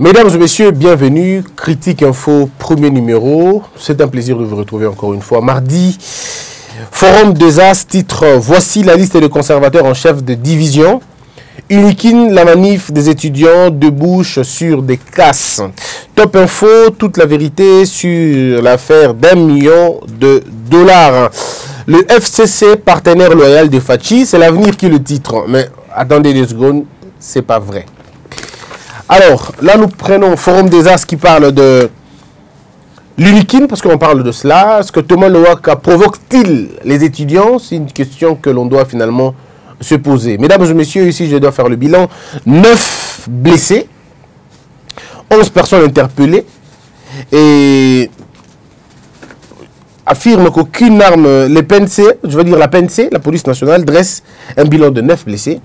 Mesdames et messieurs, bienvenue. Critique Info, premier numéro. C'est un plaisir de vous retrouver encore une fois. Mardi, Forum des As, titre Voici la liste des conservateurs en chef de division. Unikin, la manif des étudiants débouche sur des casses. Top Info, toute la vérité sur l'affaire d'un million de dollars. Le FCC, partenaire loyal de Fachi, c'est l'avenir qui le titre. Mais attendez deux secondes, c'est pas vrai. Alors, là, nous prenons Forum des As qui parle de l'Unikin, parce qu'on parle de cela. Est-ce que Thomas Loaka provoque-t-il les étudiants? C'est une question que l'on doit finalement se poser. Mesdames et messieurs, ici, je dois faire le bilan. 9 blessés, 11 personnes interpellées, et affirme qu'aucune arme, les PNC, je veux dire la PNC, la police nationale, dresse un bilan de 9 blessés,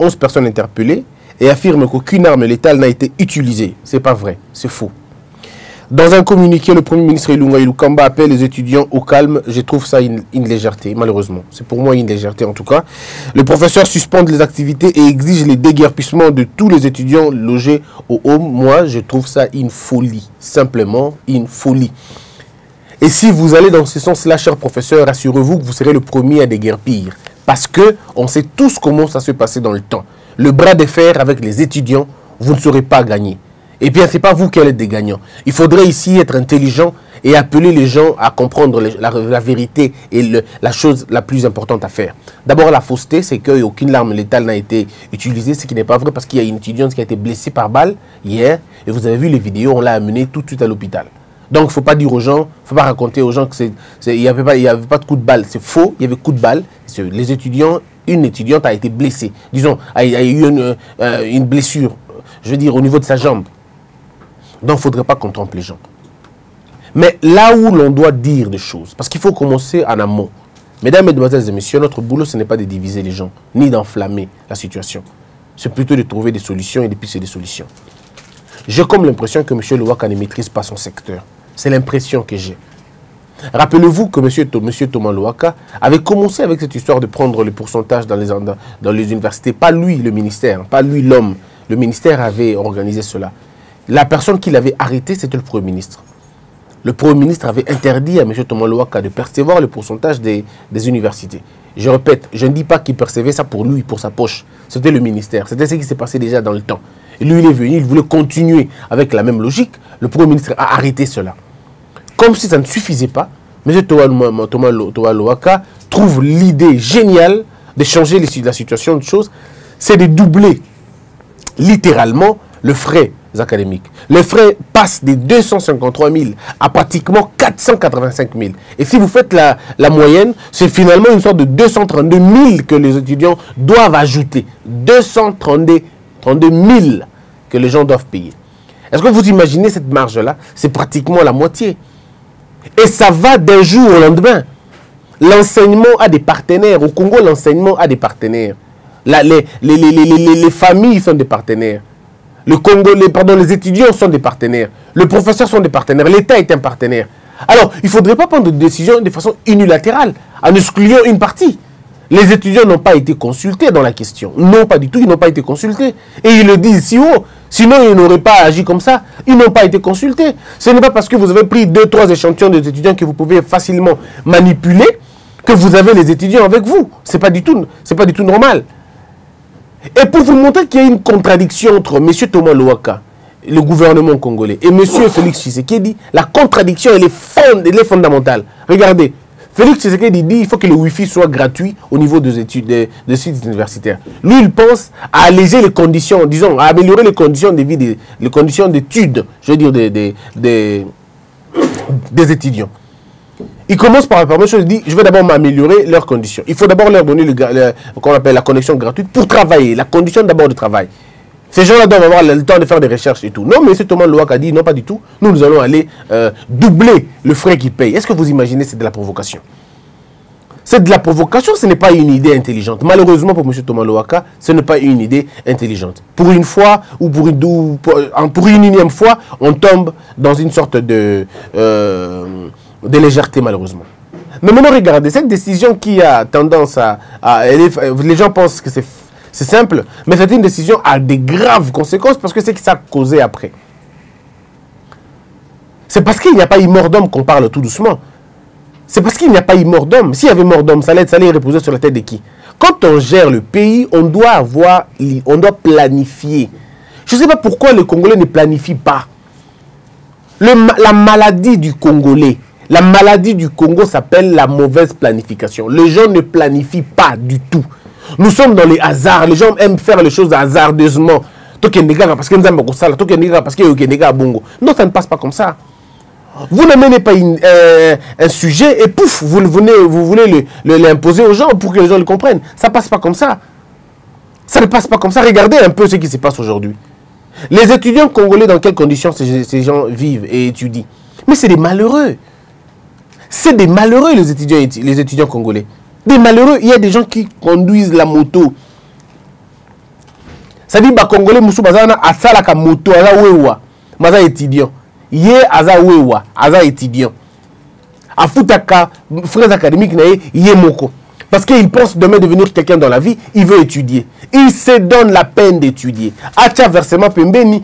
11 personnes interpellées, et affirme qu'aucune arme létale n'a été utilisée. C'est pas vrai, c'est faux. Dans un communiqué, le Premier ministre Ilunga Ilukamba appelle les étudiants au calme. Je trouve ça une, légèreté, malheureusement. C'est pour moi une légèreté en tout cas. Le professeur suspend les activités et exige les déguerpissements de tous les étudiants logés au home. Moi, je trouve ça une folie. Simplement une folie. Et si vous allez dans ce sens-là, cher professeur, assurez-vous que vous serez le premier à déguerpir. Parce que on sait tous comment ça se passait dans le temps le bras de fer avec les étudiants, vous ne serez pas gagné. Et bien, ce n'est pas vous qui allez être des gagnants. Il faudrait ici être intelligent et appeler les gens à comprendre la, vérité et la chose la plus importante à faire. D'abord, la fausseté, c'est qu'aucune larme létale n'a été utilisée, ce qui n'est pas vrai parce qu'il y a une étudiante qui a été blessée par balle hier, et vous avez vu les vidéos, on l'a amenée tout de suite à l'hôpital. Donc, il ne faut pas dire aux gens, il ne faut pas raconter aux gens qu'il n'y avait, pas, avait pas de coup de balle. C'est faux, il y avait coup de balle. Les étudiants une étudiante a été blessée, disons, a, eu une, euh, une, blessure, je veux dire, au niveau de sa jambe. Donc, il ne faudrait pas qu'on trompe les gens. Mais là où l'on doit dire des choses, parce qu'il faut commencer en amont. Mesdames, Mesdemoiselles et Messieurs, notre boulot, ce n'est pas de diviser les gens, ni d'enflammer la situation. C'est plutôt de trouver des solutions et de pisser des solutions. J'ai comme l'impression que M. Louaka ne maîtrise pas son secteur. C'est l'impression que j'ai. Rappelez-vous que M. Thomas Louaka avait commencé avec cette histoire de prendre le pourcentage dans les, dans les universités. Pas lui, le ministère, pas lui, l'homme. Le ministère avait organisé cela. La personne qui l'avait arrêté, c'était le Premier ministre. Le Premier ministre avait interdit à M. Thomas Louaka de percevoir le pourcentage des, des universités. Je répète, je ne dis pas qu'il percevait ça pour lui, pour sa poche. C'était le ministère. C'était ce qui s'est passé déjà dans le temps. Lui, il est venu, il voulait continuer avec la même logique. Le Premier ministre a arrêté cela. Comme si ça ne suffisait pas, M. Thomas Loaka trouve l'idée géniale de changer la situation de choses, c'est de doubler littéralement le frais académiques. Le frais passe de 253 000 à pratiquement 485 000. Et si vous faites la, la moyenne, c'est finalement une sorte de 232 000 que les étudiants doivent ajouter. 232 000 que les gens doivent payer. Est-ce que vous imaginez cette marge-là? C'est pratiquement la moitié. Et ça va d'un jour au lendemain. L'enseignement a des partenaires. Au Congo, l'enseignement a des partenaires. les, les, familles sont des partenaires. Les, les étudiants sont des partenaires. Le professeur sont des partenaires. L'État est un partenaire. Alors, il ne faudrait pas prendre des décisions de façon unilatérale, en excluant une partie. Les étudiants n'ont pas été consultés dans la question. Non, pas du tout, ils n'ont pas été consultés. Et ils le disent si haut. Sinon, ils n'auraient pas agi comme ça. Ils n'ont pas été consultés. Ce n'est pas parce que vous avez pris deux, trois échantillons des étudiants que vous pouvez facilement manipuler que vous avez les étudiants avec vous. Ce n'est pas, du tout, pas du tout normal. Et pour vous montrer qu'il y a une contradiction entre M. Thomas Louaka, le gouvernement congolais, et M. Félix Tshisekedi, la contradiction, elle elle est fondamentale. Regardez, Félix Tshisekedi dit qu'il faut que le Wi-Fi soit gratuit au niveau des études, des, sites universitaires. Lui, il pense à alléger les conditions, disons, à améliorer les conditions de vie, les conditions d'études, je veux dire, des, des, des, étudiants. Il commence par la première chose, il dit, je vais d'abord m'améliorer leurs conditions. Il faut d'abord leur donner le, appelle la connexion gratuite pour travailler, la condition d'abord de travail. Ces gens-là doivent avoir le temps de faire des recherches et tout. Non, mais M. Thomas Louak a dit non, pas du tout. Nous, nous allons aller euh, doubler le frais qu'ils payent. Est-ce que vous imaginez c'est de la provocation? C'est de la provocation, ce n'est pas une idée intelligente. Malheureusement pour M. Thomas Louaka, ce n'est pas une idée intelligente. Pour une fois ou pour une, pour, une fois, on tombe dans une sorte de, euh, de légèreté malheureusement. Mais maintenant, regardez, cette décision qui a tendance à les gens pensent que c'est c'est simple, mais c'est une décision à des graves conséquences parce que c'est que ça a causé après. C'est parce qu'il n'y a pas eu mort d'homme qu'on parle tout doucement. C'est parce qu'il n'y a pas eu mort d'homme. S'il y avait mort d'homme, ça allait, ça allait reposer sur la tête de qui? Quand on gère le pays, on doit avoir, on doit planifier. Je ne sais pas pourquoi les Congolais ne planifient pas. la maladie du Congolais, la maladie du Congo s'appelle la mauvaise planification. Les gens ne planifient pas du tout. Nous sommes dans les hasards. Les gens aiment faire les choses hasardeusement. parce que parce que bongo. Non, ça ne passe pas comme ça. Vous n'amenez pas euh, un sujet et pouf, vous, venez, vous voulez l'imposer aux gens pour que les gens le comprennent. Ça ne passe pas comme ça. Ça ne passe pas comme ça. Regardez un peu ce qui se passe aujourd'hui. Les étudiants congolais, dans quelles conditions ces, gens vivent et étudient? Mais c'est des malheureux. C'est des malheureux, les étudiants congolais. Des malheureux. Il y a des gens qui conduisent la moto. Ça dit, bah, Congolais, Moussou, Bazana, la moto, Aza Wewa, Maza étudiant. Yé, Aza Wewa, Aza étudiant. Afutaka, frères académiques, Yé Moko. Parce qu'il pense demain devenir quelqu'un dans la vie, il veut étudier. Il se donne la peine d'étudier. Acha versement pembeni,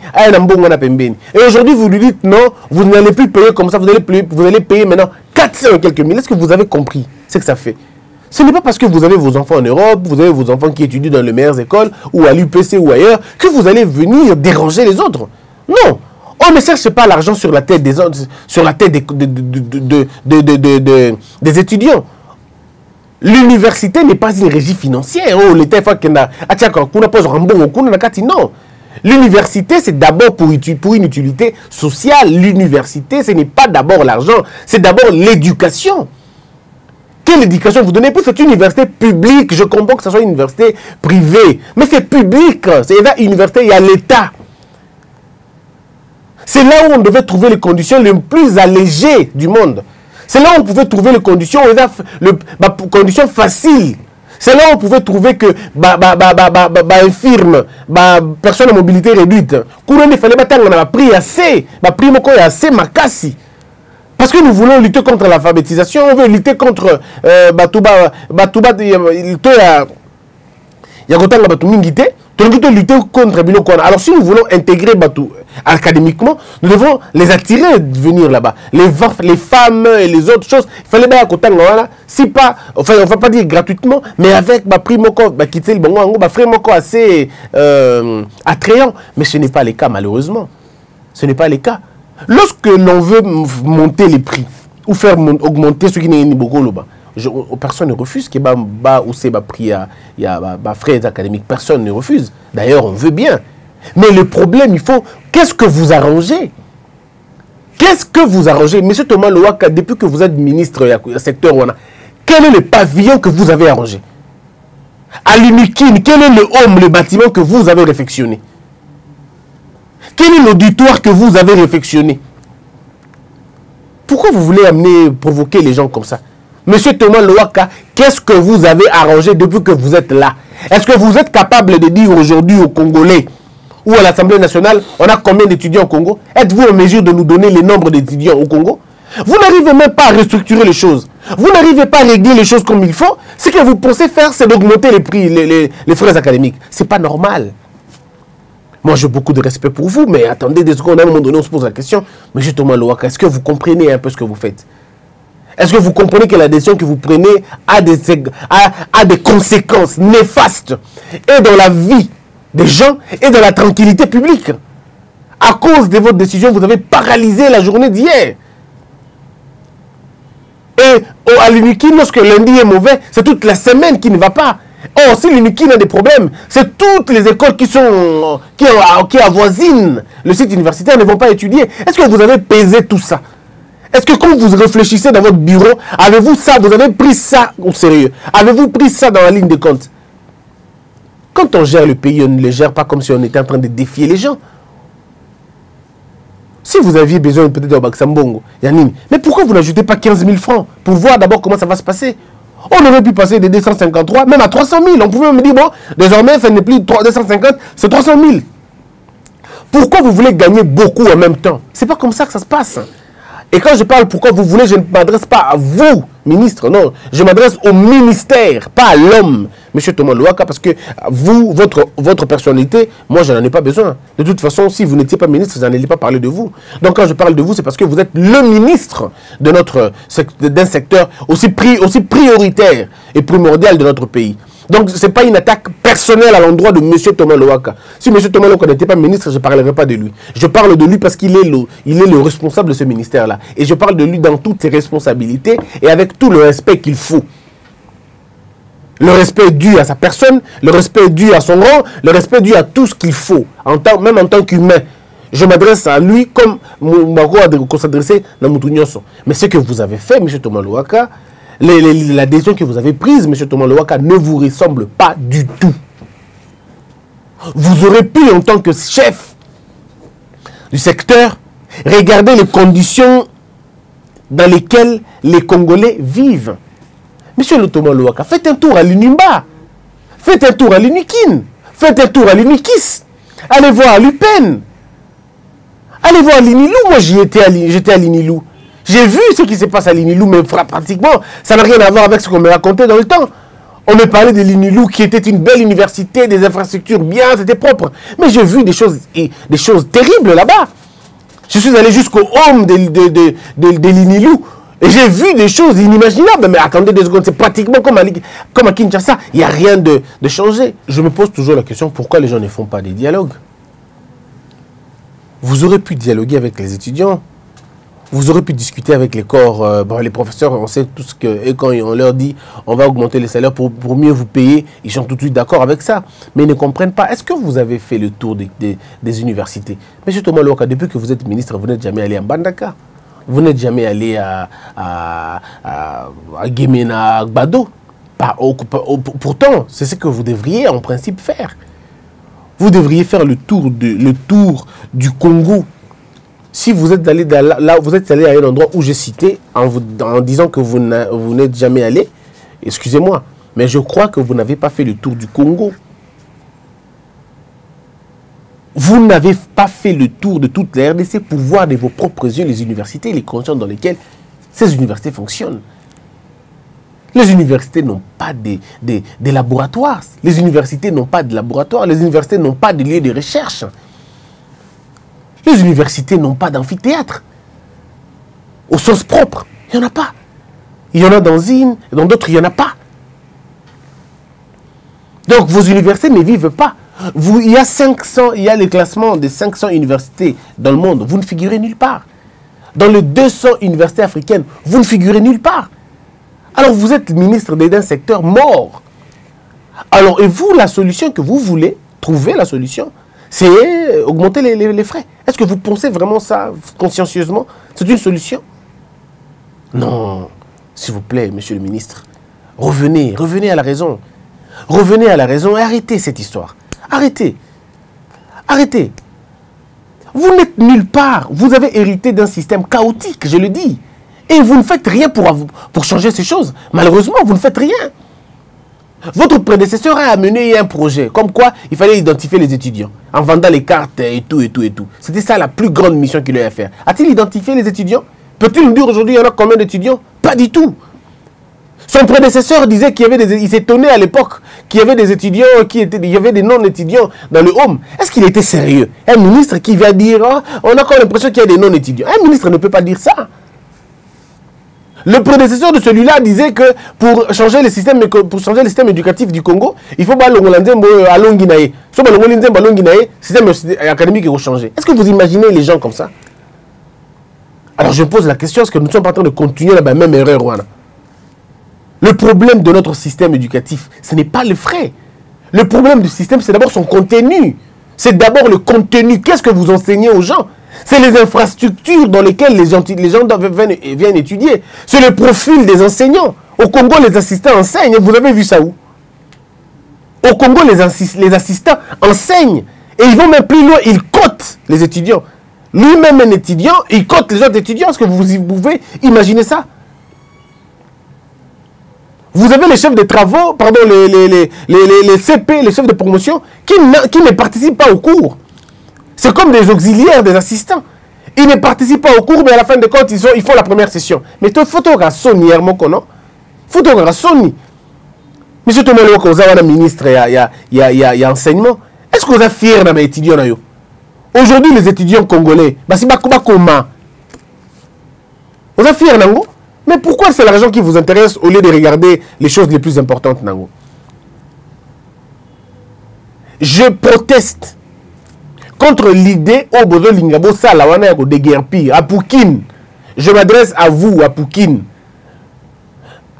pembeni. Et aujourd'hui, vous lui dites non, vous n'allez plus payer comme ça, vous allez, vous allez payer maintenant 400 et quelques mille. Est-ce que vous avez compris ce que ça fait? Ce n'est pas parce que vous avez vos enfants en Europe, vous avez vos enfants qui étudient dans les meilleures écoles, ou à l'UPC ou ailleurs, que vous allez venir déranger les autres. Non, on ne cherche pas l'argent sur la tête des autres, sur la tête des, des étudiants. L'université n'est pas une régie financière. Oh, non. L'université, c'est d'abord pour, pour, une utilité sociale. L'université, ce n'est pas d'abord l'argent, c'est d'abord l'éducation. Quelle éducation vous donnez c'est une université publique. Je comprends que ce soit une université privée. Mais c'est public. C'est une université, il y a l'État. C'est là où on devait trouver les conditions les plus allégées du monde. C'est là où on pouvait trouver les conditions, les bah, conditions faciles. C'est là où on pouvait trouver que bah, bah, bah, bah, bah, bah, infirme, bah, personne à mobilité réduite. il fallait on a pris assez, bah, prix assez makasi. Parce que nous voulons lutter contre l'alphabétisation, on veut lutter contre euh, Batouba, Batouba, lutter contre. Alors si nous voulons intégrer Batou académiquement, nous devons les attirer de venir là-bas. Les, femmes et les autres choses, il fallait bien à voilà. Si pas, enfin on va pas dire gratuitement, mais avec ma prix moko, le bon bah frère moko assez euh, attrayant. Mais ce n'est pas le cas malheureusement. Ce n'est pas le cas. Lorsque l'on veut monter les prix ou faire augmenter ce qui n'est ni beaucoup personne ne refuse que personne ne refuse. D'ailleurs on veut bien. Mais le problème il faut qu'est-ce que vous arrangez? Qu'est-ce que vous arrangez? Monsieur Thomas Loaka depuis que vous êtes ministre du secteur quel est le pavillon que vous avez arrangé? À l'Unikin, quel est le homme, le bâtiment que vous avez réfectionné? Quel est l'auditoire que vous avez réfectionné? Pourquoi vous voulez amener, provoquer les gens comme ça? Monsieur Thomas Loaka, qu'est-ce que vous avez arrangé depuis que vous êtes là? Est-ce que vous êtes capable de dire aujourd'hui aux Congolais ou à l'Assemblée nationale, on a combien d'étudiants au Congo? Êtes-vous en mesure de nous donner le nombre d'étudiants au Congo? Vous n'arrivez même pas à restructurer les choses. Vous n'arrivez pas à régler les choses comme il faut. Ce que vous pensez faire, c'est d'augmenter les prix, les, les, frais académiques. C'est pas normal. Moi, j'ai beaucoup de respect pour vous, mais attendez des secondes, à un moment donné, on se pose la question. Monsieur Thomas Loaka, est-ce que vous comprenez un peu ce que vous faites? Est-ce que vous comprenez que la décision que vous prenez a des, a, des conséquences néfastes et dans la vie des gens et dans la tranquillité publique? À cause de votre décision, vous avez paralysé la journée d'hier. Et à l'Unikin, lorsque lundi est mauvais, c'est toute la semaine qui ne va pas. Or, si l'Unikin a des problèmes, c'est toutes les écoles qui, sont, qui, qui avoisinent le site universitaire ne vont pas étudier. Est-ce que vous avez pesé tout ça? Est-ce que quand vous réfléchissez dans votre bureau, avez-vous ça, vous avez pris ça au sérieux? Avez-vous pris ça dans la ligne de compte? Quand on gère le pays, on ne le gère pas comme si on était en train de défier les gens. Si vous aviez besoin peut-être d'un Baksambongo, Yanine, mais pourquoi vous n'ajoutez pas 15 000 francs pour voir d'abord comment ça va se passer? On aurait pu passer de 253 même à 300 000. On pouvait me dire, bon, désormais, ça n'est plus 250, c'est 300 000. Pourquoi vous voulez gagner beaucoup en même temps? C'est pas comme ça que ça se passe. Et quand je parle pourquoi vous voulez, je ne m'adresse pas à vous, ministre, non. Je m'adresse au ministère, pas à l'homme. M. Thomas Louaka, parce que vous, votre, personnalité, moi, je n'en ai pas besoin. De toute façon, si vous n'étiez pas ministre, je n'en ai pas parlé de vous. Donc, quand je parle de vous, c'est parce que vous êtes le ministre de notre d'un secteur aussi, aussi prioritaire et primordial de notre pays. Donc, ce n'est pas une attaque personnelle à l'endroit de M. Thomas Louaka. Si M. Thomas Louaka n'était pas ministre, je ne parlerai pas de lui. Je parle de lui parce qu'il est, le, il est le responsable de ce ministère-là. Et je parle de lui dans toutes ses responsabilités et avec tout le respect qu'il faut. Le respect dû à sa personne, le respect dû à son rang, le respect dû à tout ce qu'il faut, même en tant qu'humain. Je m'adresse à lui comme Mako a s'adresser à Mais ce que vous avez fait, M. Thomas Louaka, la décision que vous avez prise, M. Thomas Louaka, ne vous ressemble pas du tout. Vous aurez pu, en tant que chef du secteur, regarder les conditions dans lesquelles les Congolais vivent. Monsieur le Thomas Louaka, faites un tour à l'Unimba. Faites un tour à l'Unikin. Faites un tour à l'Unikis. Allez voir à l'Upen. Allez voir à l'Inilou. Moi, j'étais à l'Inilou. J'ai vu ce qui se passe à l'Inilou, mais pratiquement, ça n'a rien à voir avec ce qu'on me racontait dans le temps. On me parlait de l'Inilou qui était une belle université, des infrastructures bien, c'était propre. Mais j'ai vu des choses, des choses terribles là-bas. Je suis allé jusqu'au home de, de l'Inilou et j'ai vu des choses inimaginables. Mais attendez deux secondes, c'est pratiquement comme à, Kinshasa. Il n'y a rien de, de changé. Je me pose toujours la question, pourquoi les gens ne font pas des dialogues? Vous aurez pu dialoguer avec les étudiants. Vous aurez pu discuter avec les corps, euh, les professeurs, on sait tout ce que, et quand on leur dit on va augmenter les salaires pour, pour mieux vous payer, ils sont tout de suite d'accord avec ça. Mais ils ne comprennent pas. Est-ce que vous avez fait le tour des, des, universités? Monsieur Thomas Loka, depuis que vous êtes ministre, vous n'êtes jamais allé à Bandaka vous n'êtes jamais allé à, à, à, pourtant, c'est ce que vous devriez en principe faire. Vous devriez faire le tour, du Congo. Si vous êtes allé là, vous êtes allé à un endroit où j'ai cité en disant que vous n'êtes jamais allé, excusez-moi, mais je crois que vous n'avez pas fait le tour du Congo. Vous n'avez pas fait le tour de toute la RDC pour voir de vos propres yeux les universités les conditions dans lesquelles ces universités fonctionnent. Les universités n'ont pas de, laboratoires. Les universités n'ont pas de laboratoires. Les universités n'ont pas de lieux de recherche. Les universités n'ont pas d'amphithéâtre. Au sens propre, il n'y en a pas. Il y en a dans une, dans d'autres, il n'y en a pas. Donc vos universités ne vivent pas vous, il y a 500, il y a les classements des 500 universités dans le monde. Vous ne figurez nulle part. Dans les 200 universités africaines, vous ne figurez nulle part. Alors vous êtes ministre d'un secteur mort. Alors, et vous, la solution que vous voulez, trouver la solution, c'est augmenter les, les frais. Est-ce que vous pensez vraiment ça consciencieusement? C'est une solution? Non. S'il vous plaît, monsieur le ministre, revenez, revenez à la raison. Revenez à la raison et arrêtez cette histoire. Arrêtez. Arrêtez. Vous n'êtes nulle part. Vous avez hérité d'un système chaotique, je le dis. Et vous ne faites rien pour, changer ces choses. Malheureusement, vous ne faites rien. Votre prédécesseur a amené un projet, comme quoi il fallait identifier les étudiants, en vendant les cartes et tout, et tout, et tout. C'était ça la plus grande mission qu'il avait à faire. A-t-il identifié les étudiants? Peut-il nous dire aujourd'hui, il y en a combien d'étudiants? Pas du tout. Son prédécesseur disait qu'il y avait des... Il s'étonnait à l'époque qu'il y avait des étudiants, qui étaient, il y avait des non-étudiants dans le home. Est-ce qu'il était sérieux? Un ministre qui va dire, oh, on a encore l'impression qu'il y a des non-étudiants. Un ministre ne peut pas dire ça. Le prédécesseur de celui-là disait que pour changer le système, pour changer le système éducatif du Congo, il faut pas à Longinae. Le système académique est changé. Est-ce que vous imaginez les gens comme ça? Alors je pose la question, est-ce que nous sommes pas en train de continuer la même erreur le problème de notre système éducatif, ce n'est pas les frais. Le problème du système, c'est d'abord son contenu. C'est d'abord le contenu. Qu'est-ce que vous enseignez aux gens? C'est les infrastructures dans lesquelles les gens, viennent, étudier. C'est le profil des enseignants. Au Congo, les assistants enseignent. Vous avez vu ça où? Au Congo, les, les assistants enseignent. Et ils vont même plus loin. Ils cotent les étudiants. Lui-même, un étudiant, il cote les autres étudiants. Est-ce que vous pouvez imaginer ça? Vous avez les chefs de travaux, pardon, les, les, CP, les chefs de promotion, qui, qui ne participent pas au cours. C'est comme des auxiliaires, des assistants. Ils ne participent pas au cours, mais à la fin de compte, ils, ils font la première session. Mais tu photographe Sony, Hermoko, non Photographe Sony. monsieur tomoni oka oza wana ministre ya, ya, ya, ya, ya enseignement est ce que oza fier na baétudiant na yo aujourd'hui les étudiants congolais basi bakoma oza fier nango mais pourquoi c'est l'argent qui vous intéresse au lieu de regarder les choses les plus importantes nango? Je proteste contre l'idée au bozolinga bosala wana ya kodeguerpir à je m'adresse à vous à Poukine.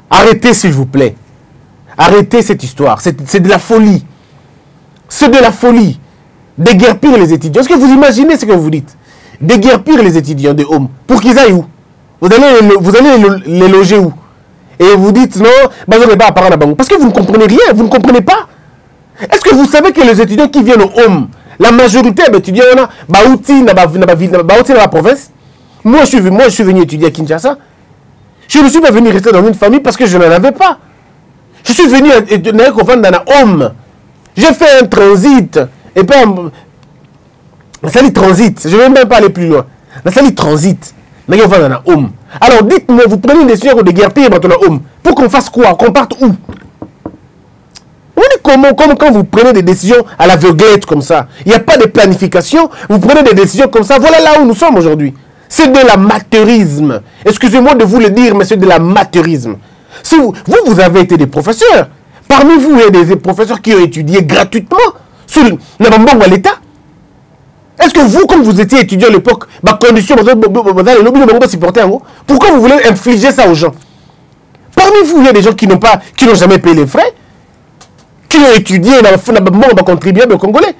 Arrêtez s'il vous plaît. Arrêtez cette histoire. C'est de la folie. C'est de la folie. Déguerpir les étudiants. Est-ce que vous imaginez ce que vous dites? Déguerpir les étudiants de Home pour qu'ils aillent où? Vous allez, les loger où? Et vous dites non parce que vous ne comprenez rien vous ne comprenez pas est-ce que vous savez que les étudiants qui viennent au home, la majorité des étudiants, bauti na la province, moi je, suis, moi je suis venu étudier à Kinshasa. Je ne suis pas venu rester dans une famille parce que je n'en avais pas. Je suis venu dans un home. J'ai fait un transit. Et puis, la salle transit. Je ne vais même pas aller plus loin. La salle transit. Alors dites-moi, vous prenez une décision de guerre pire dans home. Pour qu'on fasse quoi? Qu'on parte où? Comment, comme quand vous prenez des décisions à l'aveuglette comme ça. Il n'y a pas de planification. Vous prenez des décisions comme ça. Voilà là où nous sommes aujourd'hui. C'est de l'amateurisme. Excusez-moi de vous le dire, mais c'est de l'amateurisme. Si vous, vous, avez été des professeurs. Parmi vous, il y a des professeurs qui ont étudié gratuitement sur à l'État. Est-ce que vous, comme vous étiez étudiant à l'époque, ma condition, pourquoi vous voulez infliger ça aux gens? Parmi vous, il y a des gens qui n'ont pas, qui n'ont jamais payé les frais qui ont étudié dans le monde contribuable congolais.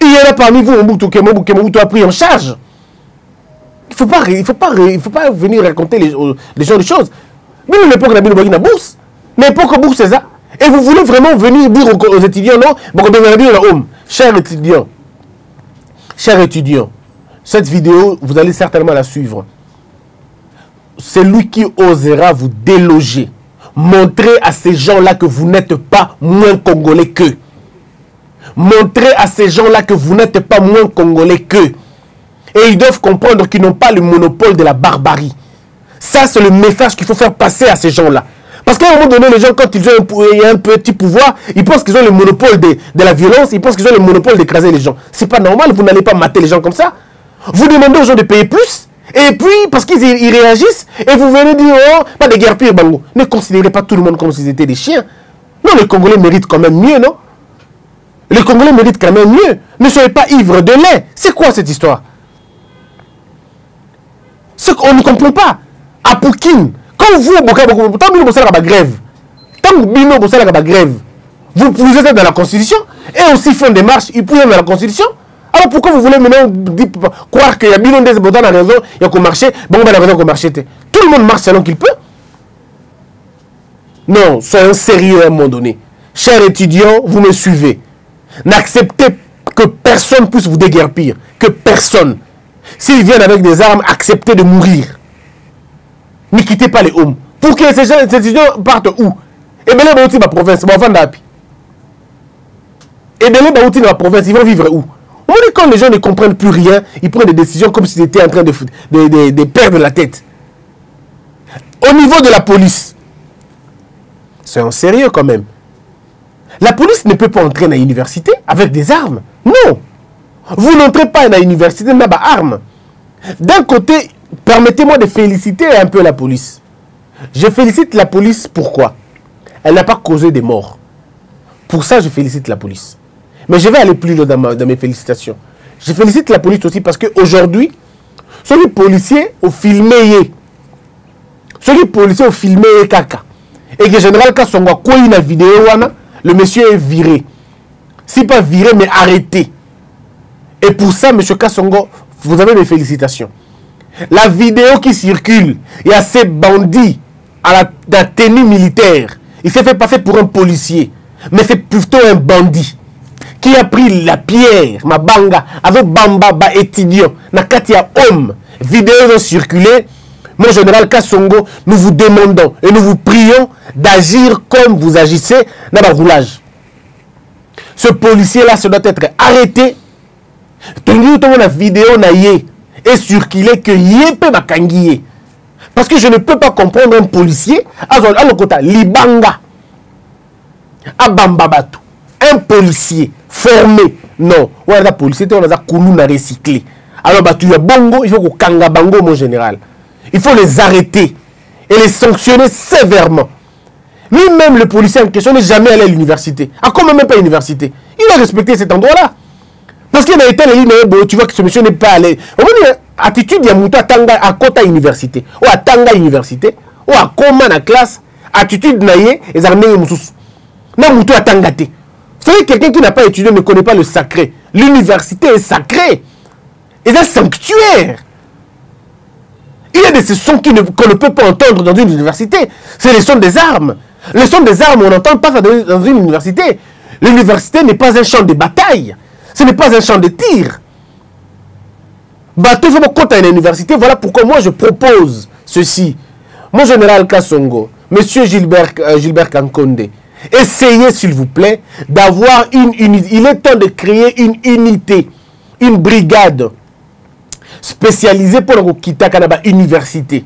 Il y en a parmi vous, Mobutu, Mobutu a pris en charge. Il ne faut, pas, il faut, pas, il faut pas venir raconter les, les gens de choses. Mais l'époque, on a une bourse. L'époque, bourse, c'est ça. Et vous voulez vraiment venir dire aux, étudiants, non? Homme. Chers étudiants, chers étudiants, cette vidéo, vous allez certainement la suivre. C'est lui qui osera vous déloger Montrez à ces gens-là que vous n'êtes pas moins congolais qu'eux. Montrez à ces gens-là que vous n'êtes pas moins congolais qu'eux. Et ils doivent comprendre qu'ils n'ont pas le monopole de la barbarie. Ça, c'est le message qu'il faut faire passer à ces gens-là. Parce qu'à un moment donné, les gens, quand ils ont un, petit pouvoir, ils pensent qu'ils ont le monopole de, la violence, ils pensent qu'ils ont le monopole d'écraser les gens. C'est pas normal, vous n'allez pas mater les gens comme ça. Vous demandez aux gens de payer plus, et puis, parce qu'ils réagissent, et vous venez dire, oh, pas de guerre pire, Bango. Ne considérez pas tout le monde comme s'ils étaient des chiens. Non, les Congolais méritent quand même mieux, non? Les Congolais méritent quand même mieux. Ne soyez pas ivres de lait. C'est quoi cette histoire? Ce qu'on ne comprend pas. À Poukine, vous, tant que vous avez grève, tant que vous avez grève, vous pouvez être dans la Constitution, et aussi font des marches, ils être dans la Constitution. Alors pourquoi vous voulez maintenant croire qu'il y a des bons la raison, il y a qu'on bon, ben la raison qu'on marcher. Tout le monde marche selon qu'il peut. Non, soyons sérieux à un moment donné. Chers étudiants, vous me suivez. N'acceptez que personne puisse vous déguerpir. Que personne. S'ils viennent avec des armes, acceptez de mourir. Ne quittez pas les hommes. Pour que ces, étudiants partent où? Et bien là, ma province, Et bien là, ma province, ils vont vivre où? On dit quand les gens ne comprennent plus rien, ils prennent des décisions comme s'ils étaient en train de, de, perdre la tête. Au niveau de la police, c'est en sérieux quand même. La police ne peut pas entrer dans l'université avec des armes. Non. Vous n'entrez pas dans l'université avec des armes. D'un côté, permettez-moi de féliciter un peu la police. Je félicite la police pourquoi? Elle n'a pas causé des morts. Pour ça, je félicite la police. Mais je vais aller plus loin dans, mes félicitations. Je félicite la police aussi parce qu'aujourd'hui, les policiers ont filmé. les policiers ont filmé Kaka. Et que général Kassonga, quoi une vidéo, le monsieur est viré. Si pas viré, mais arrêté. Et pour ça, monsieur Kassongo, vous avez mes félicitations. La vidéo qui circule, il y a ces bandits à la, tenue militaire. Il s'est fait passer pour un policier. Mais c'est plutôt un bandit qui a pris la pierre, ma banga, avec bamba, ba étudiant, na katia homme, vidéo ont circulé. Mon général Kassongo, nous vous demandons et nous vous prions d'agir comme vous agissez dans le roulage. Ce policier-là, ça doit être arrêté. la vidéo na et circulé que yé peut Parce que je ne peux pas comprendre un policier, à côté, libanga. abamba bato un policier formé. Non wana aza policier te wana aza kulu na recyclé. Alors bato ya bongo il faut kokanga bango mon général. Il faut les arrêter et les sanctionner sévèrement. Lui-même le policier en question n'est jamais allé à l'université. A comment même pas à l'université? Il a respecté cet endroit là parce qu'il a été lignes tu vois que ce monsieur n'est pas allé. Attitude ya moto atanga akota université. Oyo atanga université. Oyo akoma na classe. Attitude na ye ezala ndenge mosusu na moto atanga te. C'est quelqu'un qui n'a pas étudié ne connaît pas le sacré. L'université est sacrée. Eza sanctuaire. Il y a des sons qu'on ne, ne peut pas entendre dans une université. C'est les sons des armes. Les sons des armes on n'entend pas dans une université. L'université n'est pas un champ de bataille ce n'est pas un champ de tir. Bateau faut compter à l'université voilà pourquoi moi je propose ceci. Mon général Kassongo monsieur Gilbert, euh, Gilbert Kankonde essayez s'il vous plaît d'avoir une unité il est temps de créer une unité une brigade spécialisée pour quitter Kanaba université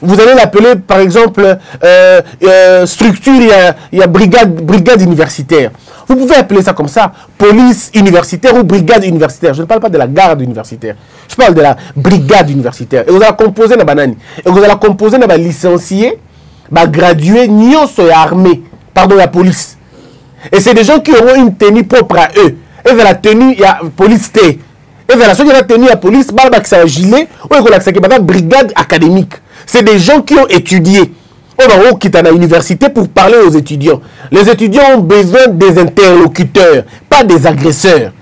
vous allez l'appeler par exemple euh, euh, structure il y, a, il y a brigade brigade universitaire. Vous pouvez appeler ça comme ça police universitaire ou brigade universitaire. Je ne parle pas de la garde universitaire. Je parle de la brigade universitaire. Et vous allez composer na banani. Et vous allez composer ba licencié ba gradué nyonso ya armée pardon la police. Et c'est des gens qui auront une tenue propre à eux. Et la tenue ya police T. Et la soki la tenue ya police bala bakisa ya gilet oyo ekolakisaki baza brigade académique c'est des gens qui ont étudié on quitte à l'université pour parler aux étudiants. Les étudiants ont besoin des interlocuteurs, pas des agresseurs.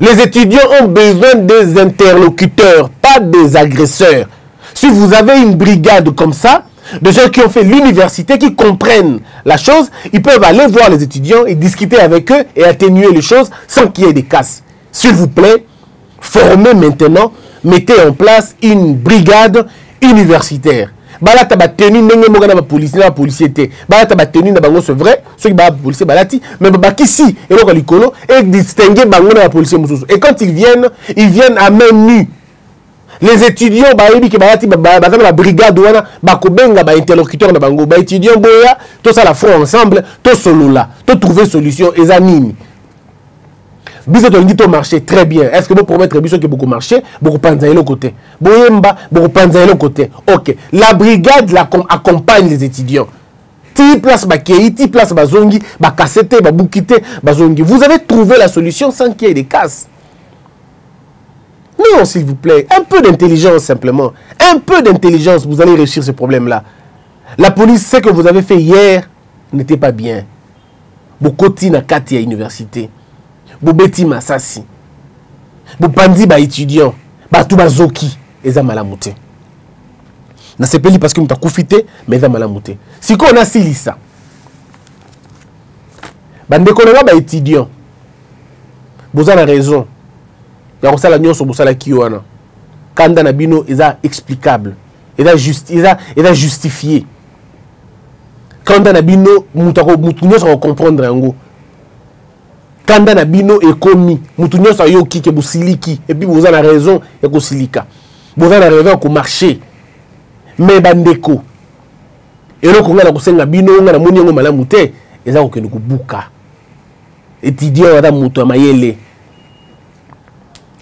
Les étudiants ont besoin des interlocuteurs, pas des agresseurs. Si vous avez une brigade comme ça, de gens qui ont fait l'université, qui comprennent la chose, ils peuvent aller voir les étudiants et discuter avec eux et atténuer les choses sans qu'il y ait des casses. S'il vous plaît, formez maintenant, mettez en place une brigade universitaire. balata batenu ndenge moko na bapolisi na bapolisier te. Balata batenu na bango c'est vrai. Soki baa bapolisier balati mais babakisi eloko likolo et distingue bango na bapolisier mosusu. Et quand ils viennent ils viennent à main nue. Les étudiants bayebi ke balati baza na babrigade wana bakobenga bainterlocuteur na bango. Baétudiant boya tosala front ensemble tosolola totrouve solution eza nini biso tolingi tomarche très bien. Est ce que bopromettre biso ke bokomarche bokopanza eloko te boyemba bokopanza eloko te ok. La brigade la accompagne les étudiants. Ti place ti place vous avez trouvé la solution sans qu'il y ait des casses. Non s'il vous plaît. Un peu d'intelligence simplement. Un peu d'intelligence vous allez réussir ce problème là la police ce que vous avez fait hier n'était pas bien. Bokoti na kati ya université bobeti masasi. Bopandi baétudiant bato bazoki eza malamu te. Nasepeli parce que moto akufi te mais eza malamu te. Sikoyo nasilisa bandeko na nga baétudiant boza na raison. Ya kosala nyonso bosalaki wana. Kanda na bino eza explicable. Eza, just, eza, eza justifié. Kanda na bino motu nyonso akocomprendre yango kanda na bino ekomi. Mutu nyonso ayoki ke bosiliki. Epuis boza na raison ya kosilika. Boza na raison ya komarche. Me bandeko eloko ngai na kosenga bino ngai namoni yango malamu te eza kokende kobuka. Étudiant aza moto ya mayele.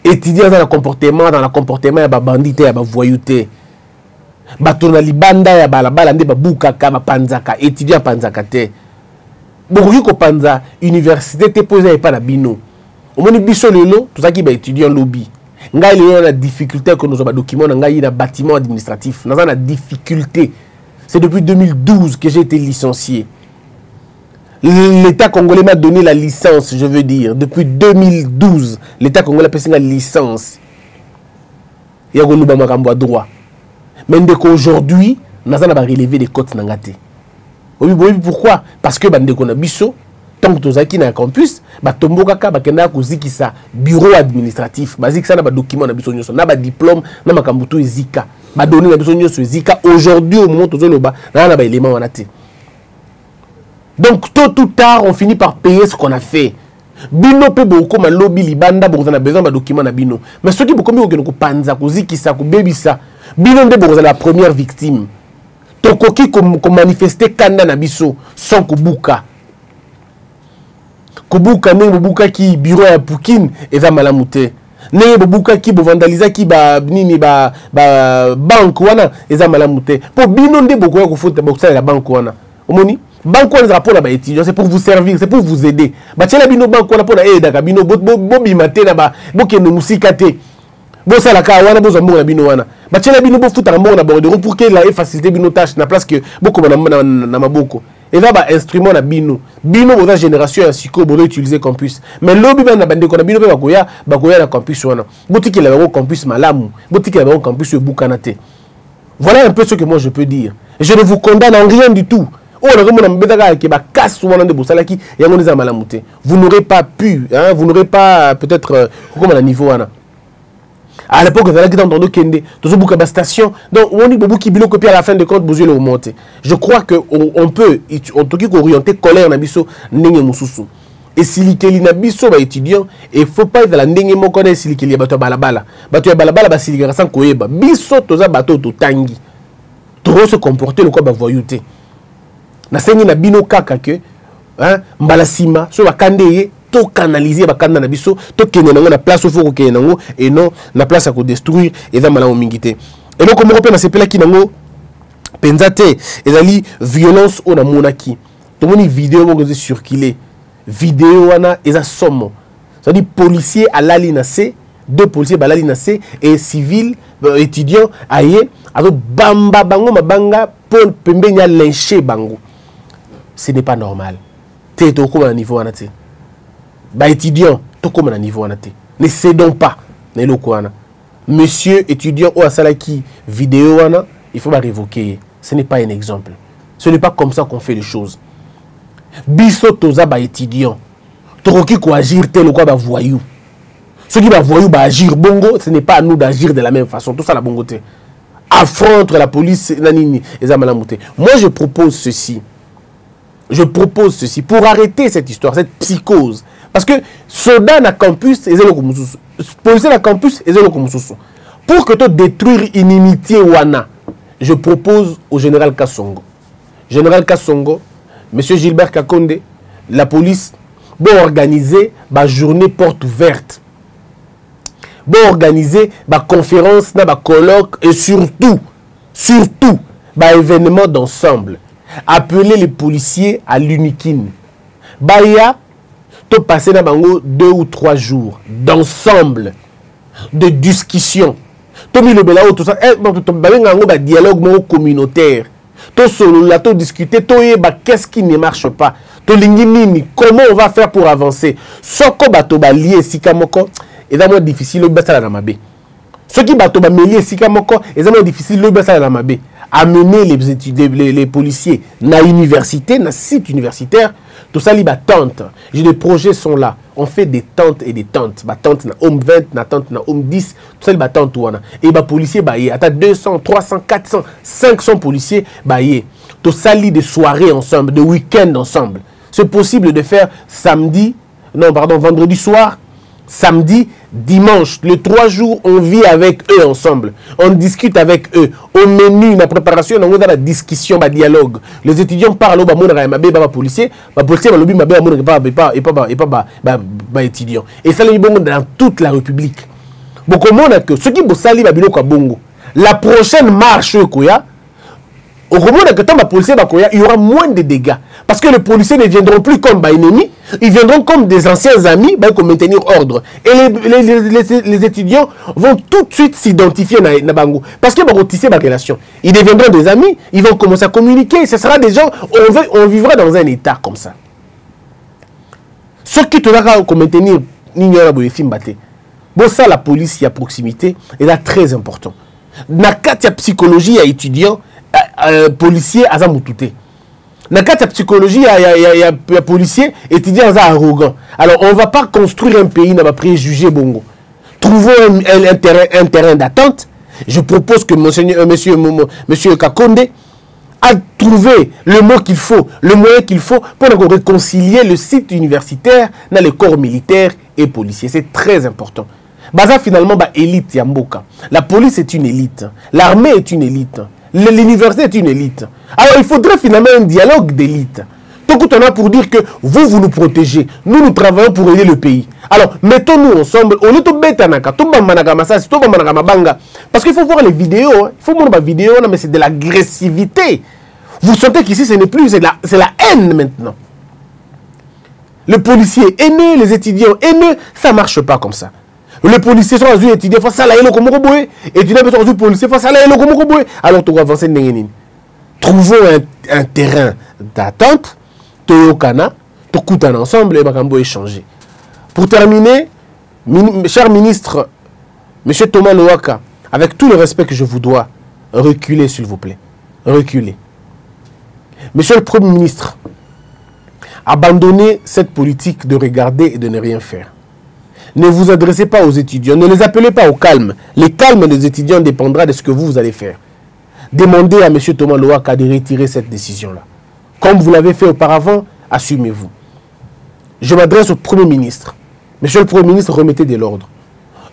Étudiant aza na comportement dans na comportement ya babandi te ya bavoyu te. Bato na libanda ya balabala nde babukaka bapanzaka étudiant apanzaka te bokoki kopanza université te mpo eza epai na bino omoni biso lelo tozalaki baétudiant lobi ngai lelo na difficulté ke nozwa badocument na ngai na bâtiment administratif. Naza na difficulté. C'est depuis 2012 que j'ai été licencié. L'état congolais m'a donné la licence je veux dire. Depuis 2012 l'état congolais apesi nga licence. Ya koluba makambo ya droit mais aujourd'hui naza na barelevé des cotes na nga oyebi boyebi pourquoi? Parce que bandeko na biso ntango tozalaki na campus batombokaka bakendaka kozikisa bureau administratif. Bazikisa na badocument na biso nyonso na badiplôme na makambo to ezika. Badone na biso nyonso ezika. Aujourd'hui au moment tozoloba naa na baélément wana te. Donc tôt ou tard on finit par payer ce qu'on a fait. Bino mpe bokóma lobi libanda bokozala na besoin badocument na bino. Mais soki bokomi kokende kopanza kozikisa kobebisa bino nde bokozala la première victime tokoki komanifeste kanda na biso sans kobuka kobuka ndenge bobukaki biro ya pukin eza malamu te. Ndenge bobukaki bovandalizaki banini babanke wana eza malamu te. Mpo bino nde bokoya kofuta bokosalela banke wana. Omoni? Banque wana ezala mpona baétudiant c'est pour vous servir c'est pour vous aider. Batiela bino banque wana mpona eyedaka bino bobima te na bokende mosika te bosalaka wana bozwa mbongo na bino wana. Batiela bino bofutaka mbongo na bordereau pour ke la efacilité bino tâche na place ke bokoma na, na, na maboko. Eza bainstrument na bino. Bino boza génération ya sikoyo bozo utilize campus. Mais lobi bana na bandeko na bino mpe bakoya bakoya na campus wana. Botikela bango campus malamu. Botikela bango campus oyo ebukana te. Voilà un peu ce que moi je peux dire. Je ne vous condamne en rien du tout. Oyo nakomona mobetaka yake bakasi wana nde bosalaki yango nde eza malamu te. Vous n'aurez pas pu hein, vous n'aurez pas peut-être kokoma na niveau wana à l'époque ezalaki dans tondo kende tozobuka bastation donc woni bobuki biloko mpe à la fin de compte bozwi eloko te je crois que on, on peut toki kooriente colère na biso ndenge mosusu esilikeli na biso baétudiant efaux pas ezala ndenge moko na esilikeli ya bato ya balabala bato ya balabala basilikaka sans koyeba biso toza bato oyo totangi toko se comporter lokwa bavoyu te nasengi na bino kaka ke mbala nsima so bakande ye tokanalize bakanda na biso tokende nango na place oyo fo kokende nango eno na place ya kodestruire eza malamu mingi te. Eloko moko mpe nasepelaki nango mpenza te ezali violence oyo namonaki. Tomoni video moko eza circule video wana eza somo. Cestadire policier alali na se deux policiers balali na se e civil étudiant aye azobamba bango mabanga mpo pembeni ya lynche bango. Ce n'est pas normal. Te tokóma na niveau wana te baétudiant tokóma na niveau wana te ne cédons pas na eloko wana monsieur étudiant oyo asalaki video wana il faut barévoke ye ce n'est pas un exemple. Ce n'est pas comme ça qu'on fait les choses. Biso toza baétudiant tokoki koagir te lokwa bavoyou soki bavoyou baagir bongo ce n'est pas à nous d'agir de la même façon. Tosala bongo te affront entre la police na nini eza malamu te moi je propose ceci. Je propose ceci. Pour arrêter cette histoire cette psychose parce que soldat na campus eza eloko mosusu. Policier na campus eza eloko mosusu. Pour que to détruire inimitié wana je propose au général kasongo général kasongo monsieur gilbert kakonde la police boorganiser bajournée porte ouverte boorganiser baconférence na bacolloque et surtout surtout baévénement d'ensemble. Appeler les policiers à l'uniquine. Baya to passer na bango deux ou trois jours d'ensemble de discussion. Tomilobela oyo babenga yango badialogue moko communautaire. Tosolola todiscute toyeba qu'est-ce qui ne marche pas. Tolingi nini comment on va faire pour avancer? Soko bato balie esika moko eza mwa difficile oyo basala na mabe. Soki bato bameli esika moko eza mwa difficile oyo basala na mabe amener les, études, les, les policiers na université, na site universitaire, tout ça, les tentes. J'ai des projets sont là. On fait des tentes et des tentes. Bah tente na home 20, na tente na home 10, tout ça, les tentes wana. Et bah policiers bah y a 200, 300, 400, 500 policiers bah y Tout ça, des soirées ensemble, de week-end ensemble. C'est possible de faire samedi, non pardon, vendredi soir, samedi, dimanche, les trois jours, on vit avec eux ensemble. On discute avec eux. Au menu, la préparation, on a la discussion, le dialogue. Les étudiants parlent, bah, mon mabe, bah, policier, bah, policier, bah, lobby, mabe, bah, mon pas, pas, et pas, et pas, bah, étudiant. Et ça, les bongo dans toute la République. Bon, comment on a que, ce qui vous sali, bah, bongo. La prochaine marche, quoi, au moment que tant policiers il y aura moins de dégâts. Parce que les policiers ne viendront plus comme bah, ennemis, ils viendront comme des anciens amis bah, pour maintenir ordre. Et les, les, les, les étudiants vont tout de suite s'identifier à Nabango. Parce qu'ils vont tisser ma relation. Ils deviendront des amis, ils vont commencer à communiquer. Ce sera des gens, on, veut, on vivra dans un état comme ça. Ce qui te va maintenir, bon, ça, la police, il y a proximité, et là, très important. Dans la psychologie, a étudiants, policier aza mutu te na kati ya psychologie ya, ya, ya, ya, ya policier étudiant arrogant alors on va pas construire un pays na bapréjugé bongo trouvons un, un, un terrain, un terrain d'attente je propose que monseigneur, euh, monsieur, monsieur Kakonde a trouvé le mot qu'il faut, le moyen qu'il faut pour réconcilier le site universitaire dans les corps militaires et policiers. C'est très important. Baza finalement ba élite. La police est une élite. L'armée est une élite. L'université est une élite. Alors il faudrait finalement un dialogue d'élite. on a pour dire que vous, vous nous protégez. Nous, nous travaillons pour aider le pays. Alors, mettons-nous ensemble. De betanaka, tout mabanga. Parce qu'il faut voir les vidéos. Hein. Il faut voir les vidéos, mais c'est de l'agressivité. Vous sentez qu'ici, ce n'est plus, c'est la, la haine maintenant. Le policier haineux, les étudiants haineux, ça ne marche pas comme ça. Les policiers sont étudiants face à la haine comme boy. Étudiants sont policiers face à la haine comme boy. Alors, tu avancer Trouvons un, un terrain d'attente. Toyokana tokutana ensemble et makambo échanger pour terminer cher ministre monsieur Thomas Loaka avec tout le respect que je vous dois reculez s'il vous plaît. Reculez. Monsieur le premier ministre abandonnez cette politique de regarder et de ne rien faire ne vous adressez pas aux étudiants, ne les appelez pas au calme. Le calme des étudiants dépendra de ce que vous, allez faire. Demandez à M. Thomas Loaka de retirer cette décision-là. Comme vous l'avez fait auparavant, assumez-vous. Je m'adresse au Premier ministre. Monsieur le Premier ministre, remettez de l'ordre.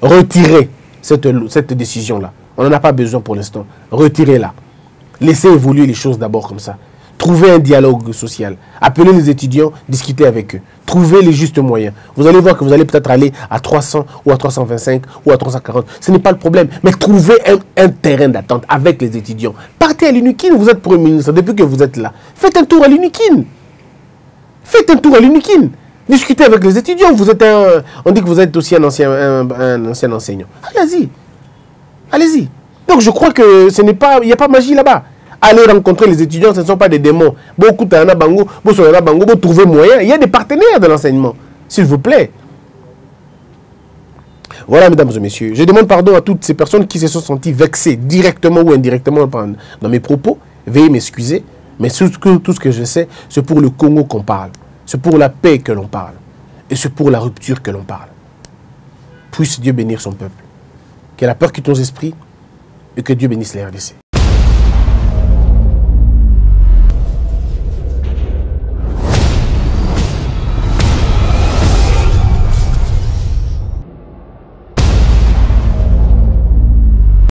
Retirez cette, cette décision-là. On n'en a pas besoin pour l'instant. Retirez-la. Laissez évoluer les choses d'abord comme ça. Trouvez un dialogue social. Appelez les étudiants, discutez avec eux. Trouvez les justes moyens. Vous allez voir que vous allez peut-être aller à 300 ou à 325 ou à 340. Ce n'est pas le problème. Mais trouvez un, terrain d'attente avec les étudiants. Partez à l'UNIKIN, vous êtes Premier ministre depuis que vous êtes là. Faites un tour à l'UNIKIN. Faites un tour à l'UNIKIN. Discutez avec les étudiants. Vous êtes un, on dit que vous êtes aussi un ancien, un, ancien enseignant. Allez-y. Allez-y. Donc je crois que ce n'est pas, il n'y a pas magie là-bas allez rencontrer les étudiants, ce ne sont pas des démons. Beaucoup de bango, bango, vous trouvez moyen. Il y a des partenaires de l'enseignement, s'il vous plaît. Voilà, mesdames et messieurs. Je demande pardon à toutes ces personnes qui se sont senties vexées, directement ou indirectement, dans mes propos. Veuillez m'excuser. Mais tout ce, que, je sais, c'est pour le Congo qu'on parle. C'est pour la paix que l'on parle. Et c'est pour la rupture que l'on parle. Puisse Dieu bénir son peuple. Que la peur quitte nos esprits et que Dieu bénisse les RDC.